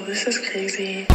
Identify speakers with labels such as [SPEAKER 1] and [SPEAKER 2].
[SPEAKER 1] Oh, this is crazy.